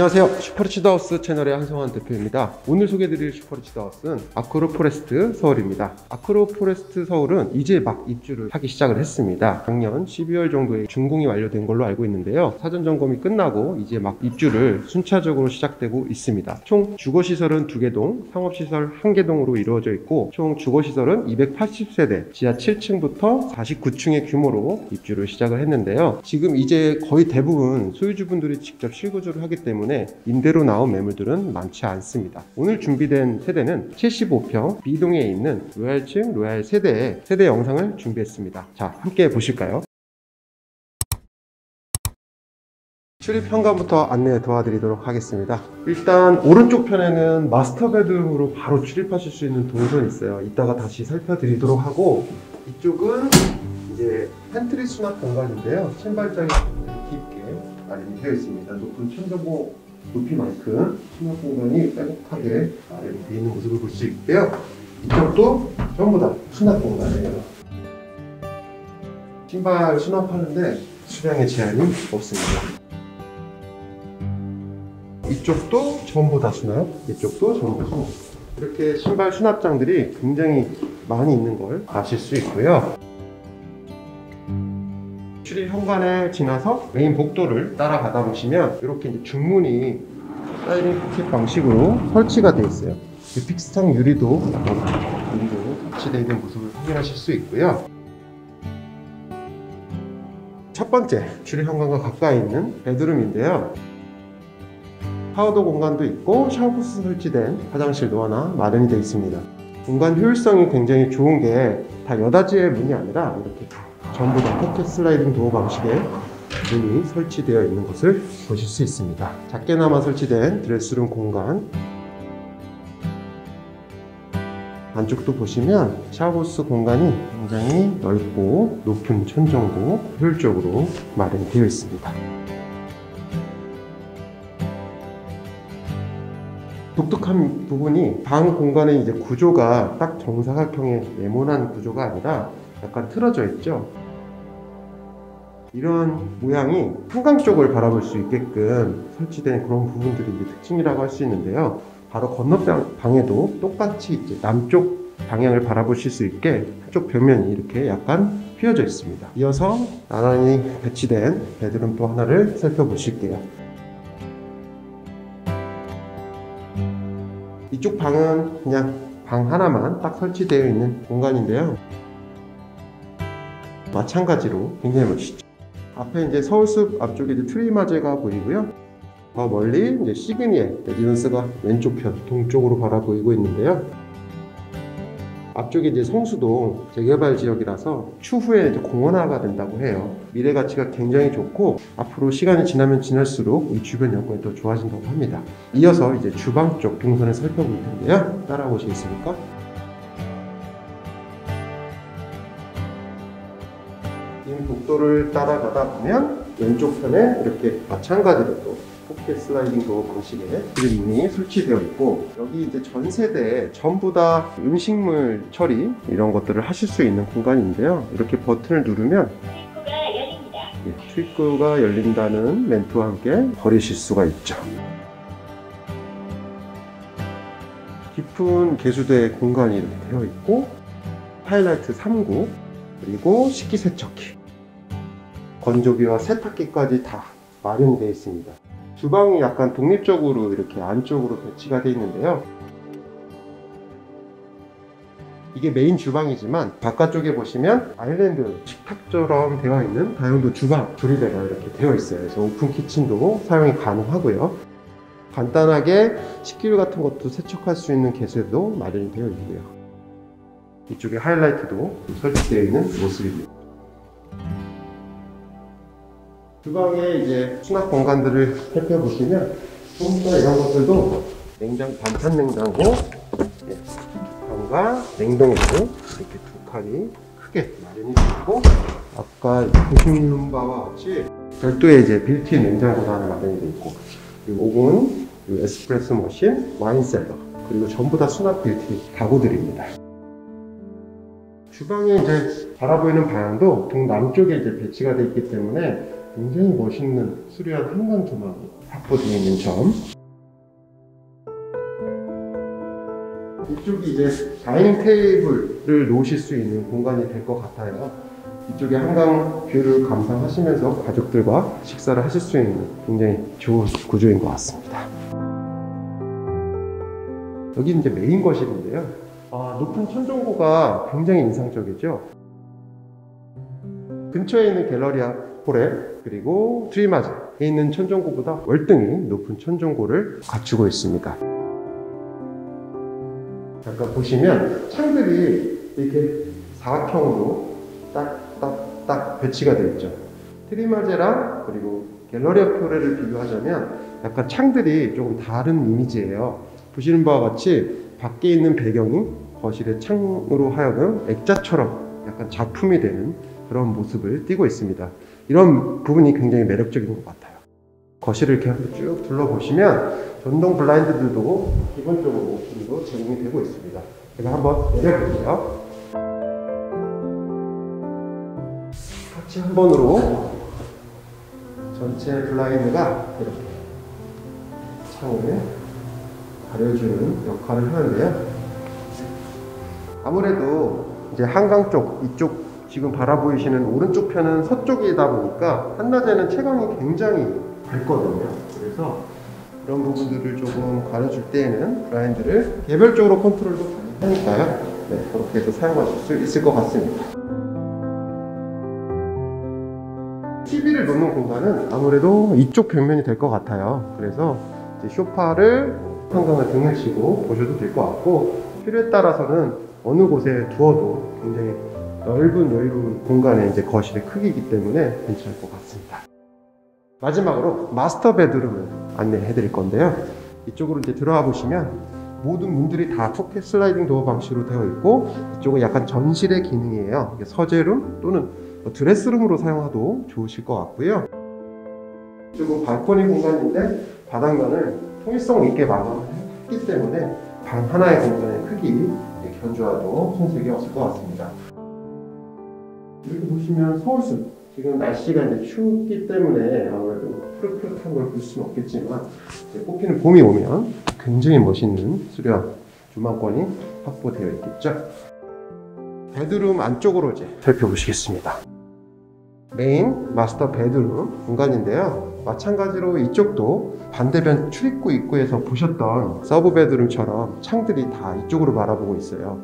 안녕하세요. 슈퍼리치더하우스 채널의 한성환 대표입니다. 오늘 소개해드릴 슈퍼리치더하우스는 아크로포레스트 서울입니다. 아크로포레스트 서울은 이제 막 입주를 하기 시작을 했습니다. 작년 12월 정도에 준공이 완료된 걸로 알고 있는데요. 사전 점검이 끝나고 이제 막 입주를 순차적으로 시작되고 있습니다. 총 주거시설은 2개 동, 상업시설 1개 동으로 이루어져 있고 총 주거시설은 280세대, 지하 7층부터 49층의 규모로 입주를 시작을 했는데요. 지금 이제 거의 대부분 소유주분들이 직접 실거주를 하기 때문에 임대로 나온 매물들은 많지 않습니다. 오늘 준비된 세대는 75평 B동에 있는 로얄층 로얄 세대의 세대 영상을 준비했습니다. 자, 함께 보실까요? 출입 현관부터 안내 도와드리도록 하겠습니다. 일단 오른쪽 편에는 master bedroom으로 바로 출입하실 수 있는 동선이 있어요. 이따가 다시 살펴드리도록 하고 이쪽은 이제 팬트리 수납 공간인데요. 신발장이 마련이 되어 있습니다. 높은 천정고 높이만큼 수납 공간이 빼곡하게 되어 있는 모습을 볼 수 있고요. 이쪽도 전부 다 수납 공간이에요. 신발 수납하는데 수량의 제한이 없습니다. 이쪽도 전부 다 수납, 이쪽도 전부 다 수납. 이렇게 신발 수납장들이 굉장히 많이 있는 걸 아실 수 있고요. 출입 현관에 지나서 메인 복도를 따라가다 보시면 이렇게 이제 중문이 슬라이딩 포켓 방식으로 설치가 되어 있어요. 이 fix창 유리도 유리로 설치되어 있는 모습을 확인하실 수 있고요. 첫 번째 출입 현관과 가까이 있는 bedroom인데요. 파우더 공간도 있고 샤워부스 설치된 화장실도 하나 마련이 되어 있습니다. 공간 효율성이 굉장히 좋은 게 다 여닫이의 문이 아니라 이렇게 전부 다 포켓 슬라이딩 도어 방식의 문이 설치되어 있는 것을 보실 수 있습니다. 작게나마 설치된 드레스룸 공간 안쪽도 보시면 샤워부스 공간이 굉장히 넓고 높은 천정고 효율적으로 마련되어 있습니다. 독특한 부분이 방 공간의 이제 구조가 딱 정사각형의 네모난 구조가 아니라 약간 틀어져 있죠. 이런 모양이 한강 쪽을 바라볼 수 있게끔 설치된 그런 부분들이 이제 특징이라고 할 수 있는데요. 바로 건너방 방에도 똑같이 이제 남쪽 방향을 바라보실 수 있게 한쪽 벽면이 이렇게 약간 휘어져 있습니다. 이어서 나란히 배치된 베드룸 또 하나를 살펴보실게요. 이쪽 방은 그냥 방 하나만 딱 설치되어 있는 공간인데요. 마찬가지로 굉장히 멋있죠. 앞에 이제 서울숲 앞쪽에 이제 트리마제가 보이고요. 더 멀리 이제 시그니엘 레지던스가 왼쪽 편 동쪽으로 바라보이고 있는데요. 앞쪽에 이제 성수동 재개발 지역이라서 추후에 공원화가 된다고 해요. 미래 가치가 굉장히 좋고 앞으로 시간이 지나면 지날수록 이 주변 여건이 더 좋아진다고 합니다. 이어서 이제 주방 쪽 동선을 살펴볼 텐데요. 따라오시겠습니까? 복도를 따라가다 보면 왼쪽 편에 이렇게 마찬가지로 또 포켓 슬라이딩 도어 방식의 그림 문이 설치되어 있고 여기 이제 전 세대 전부 다 음식물 처리 이런 것들을 하실 수 있는 공간인데요. 이렇게 버튼을 누르면 입구가 열립니다. 예, 출구가 열린다는 멘트와 함께 버리실 수가 있죠. 깊은 개수대 공간이 되어 있고 하이라이트 3구 그리고 식기세척기 건조기와 세탁기까지 다 마련이 되어 있습니다. 주방이 약간 독립적으로 이렇게 안쪽으로 배치가 되어 있는데요. 이게 메인 주방이지만 바깥쪽에 보시면 아일랜드 식탁처럼 되어 있는 다용도 주방 조리대가 이렇게 되어 있어요. 그래서 open kitchen도 사용이 가능하고요. 간단하게 식기류 같은 것도 세척할 수 있는 개수도 마련이 되어 있고요. 이쪽에 하이라이트도 설치되어 있는 모습입니다. 주방에 이제 수납 공간들을 살펴보시면 컴퓨터 이런 것들도 냉장 반찬 냉장고 예, 칸과 냉동고 이렇게 두 칸이 크게 마련이 되고 아까 보시는 바와 같이 별도의 이제 빌트인 냉장고도 하나 마련이 되어 있고 그리고 오븐, 그리고 에스프레소 머신, 와인 cellar 그리고 전부 다 수납 빌트인 가구들입니다. 주방에 이제 바라보이는 방향도 동남쪽에 이제 배치가 되어 있기 때문에 굉장히 멋있는 수려한 한강 조망이 확보되어 있는 점. 이쪽이 이제 dining table을 놓으실 수 있는 공간이 될 것 같아요. 이쪽에 한강 뷰를 감상하시면서 가족들과 식사를 하실 수 있는 굉장히 좋은 구조인 것 같습니다. 여기 이제 메인 거실인데요. 아, 높은 천정고가 굉장히 인상적이죠. 근처에 있는 갤러리아 포레 그리고 트리마제에 있는 천정고보다 월등히 높은 천정고를 갖추고 있습니다. 잠깐 보시면 창들이 이렇게 사각형으로 딱딱딱 배치가 되어 있죠. 트리마제랑 그리고 갤러리아 포레를 비교하자면 약간 창들이 조금 다른 이미지예요. 보시는 바와 같이 밖에 있는 배경이 거실의 창으로 하여금 액자처럼 약간 작품이 되는 그런 모습을 띠고 있습니다. 이런 부분이 굉장히 매력적인 것 같아요. 거실을 이렇게 한번 쭉 둘러보시면 전동 블라인드들도 기본적으로 옵션으로 제공이 되고 있습니다. 제가 한번 내려볼게요. 같이 한 번으로 전체 블라인드가 이렇게 창을 가려주는 역할을 하는데요. 아무래도 이제 한강 쪽 이쪽 지금 바라보이시는 오른쪽 편은 서쪽이다 보니까 한낮에는 채광이 굉장히 밝거든요. 그래서 이런 부분들을 조금 가려줄 때에는 블라인드를 개별적으로 컨트롤도 가능하니까요. 네, 그렇게 해서 사용하실 수 있을 것 같습니다. TV를 놓는 공간은 아무래도 이쪽 벽면이 될 것 같아요. 그래서 쇼파를 한강을 등하시고 보셔도 될 것 같고 필요에 따라서는 어느 곳에 두어도 굉장히 넓은 여유로운 공간의 이제 거실의 크기이기 때문에 괜찮을 것 같습니다. 마지막으로 master bedroom을 안내해 드릴 건데요. 이쪽으로 이제 들어와 보시면 모든 문들이 다 pocket sliding door 방식으로 되어 있고 이쪽은 약간 전실의 기능이에요. 서재룸 또는 뭐 드레스룸으로 사용하도 좋으실 것 같고요. 이쪽은 발코니 공간인데 바닥면을 통일성 있게 마감했기 때문에 방 하나의 공간의 크기 견주어도 손색이 없을 것 같습니다. 여기 보시면 서울숲 지금 날씨가 이제 춥기 때문에 아무래도 푸릇푸릇한 걸 볼 수는 없겠지만 꽃피는 봄이 오면 굉장히 멋있는 숲 조망권이 확보되어 있겠죠. bedroom 안쪽으로 이제 살펴보시겠습니다. main master bedroom 공간인데요. 마찬가지로 이쪽도 반대편 출입구 입구에서 보셨던 sub bedroom처럼 창들이 다 이쪽으로 바라보고 있어요.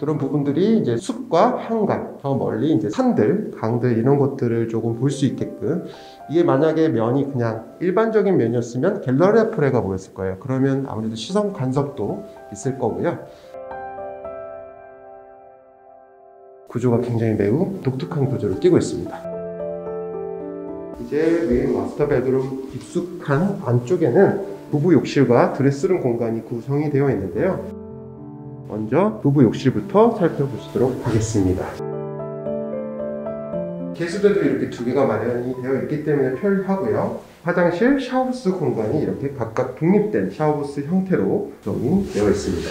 그런 부분들이 이제 숲과 한강, 더 멀리 이제 산들, 강들 이런 것들을 조금 볼 수 있게끔 이게 만약에 면이 그냥 일반적인 면이었으면 갤러리아 포레가 보였을 거예요. 그러면 아무래도 시선 간섭도 있을 거고요. 구조가 굉장히 매우 독특한 구조를 띠고 있습니다. 이제 main master bedroom 깊숙한 안쪽에는 부부 욕실과 드레스룸 공간이 구성이 되어 있는데요. 먼저 부부 욕실부터 살펴보시도록 하겠습니다. 개수대도 이렇게 두 개가 마련이 되어 있기 때문에 편리하고요. 화장실, 샤워부스 공간이 이렇게 각각 독립된 샤워부스 형태로 구성이 되어 있습니다.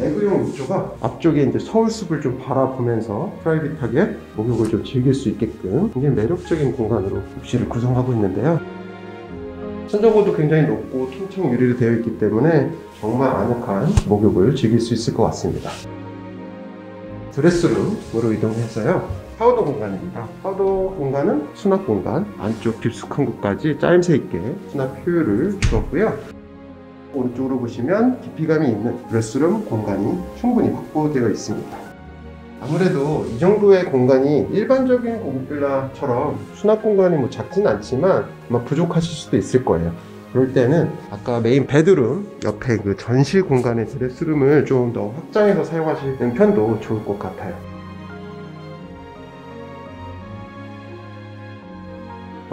에그용 욕조가 앞쪽에 이제 서울숲을 좀 바라보면서 프라이빗하게 목욕을 좀 즐길 수 있게끔 굉장히 매력적인 공간으로 욕실을 구성하고 있는데요. 천정고도 굉장히 높고 층층 유리로 되어 있기 때문에 정말 아늑한 목욕을 즐길 수 있을 것 같습니다. 드레스룸으로 이동해서요. 샤워도 공간입니다. 샤워도 공간은 수납 공간, 안쪽 깊숙한 곳까지 짜임새 있게 수납 효율을 주었고요. 오른쪽으로 보시면 깊이감이 있는 드레스룸 공간이 충분히 확보되어 있습니다. 아무래도 이 정도의 공간이 일반적인 고급빌라처럼 수납 공간이 뭐 작진 않지만 아마 부족하실 수도 있을 거예요. 그럴 때는 아까 main bedroom 옆에 그 전실 공간의 드레스룸을 좀 더 확장해서 사용하시는 편도 좋을 것 같아요.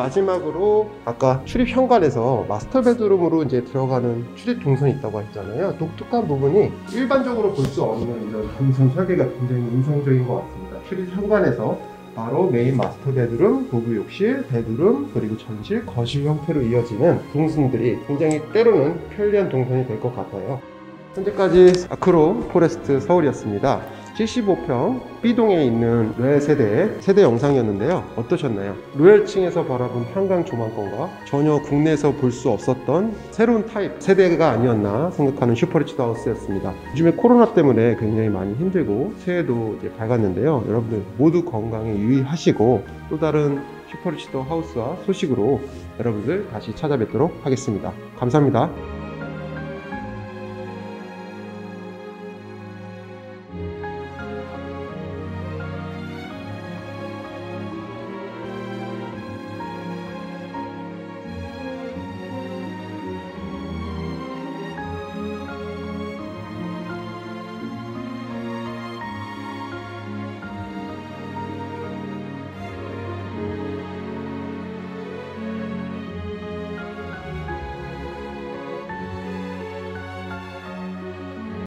마지막으로 아까 출입 현관에서 master bedroom으로 이제 들어가는 출입 동선이 있다고 했잖아요. 독특한 부분이 일반적으로 볼 수 없는 이런 동선 설계가 굉장히 인상적인 것 같습니다. 출입 현관에서 바로 main master bedroom, 부부 욕실, bedroom, 그리고 전실, 거실 형태로 이어지는 동선들이 굉장히 때로는 편리한 동선이 될 것 같아요. 현재까지 아크로 포레스트 서울이었습니다. 75평 B동에 있는 로얄 세대 세대 영상이었는데요. 어떠셨나요? 로얄층에서 바라본 한강 조망권과 전혀 국내에서 볼 수 없었던 새로운 타입 세대가 아니었나 생각하는 슈퍼리치 더 하우스였습니다. 요즘에 코로나 때문에 굉장히 많이 힘들고 새해도 이제 밝았는데요. 여러분들 모두 건강에 유의하시고 또 다른 슈퍼리치 더 하우스와 소식으로 여러분들 다시 찾아뵙도록 하겠습니다. 감사합니다.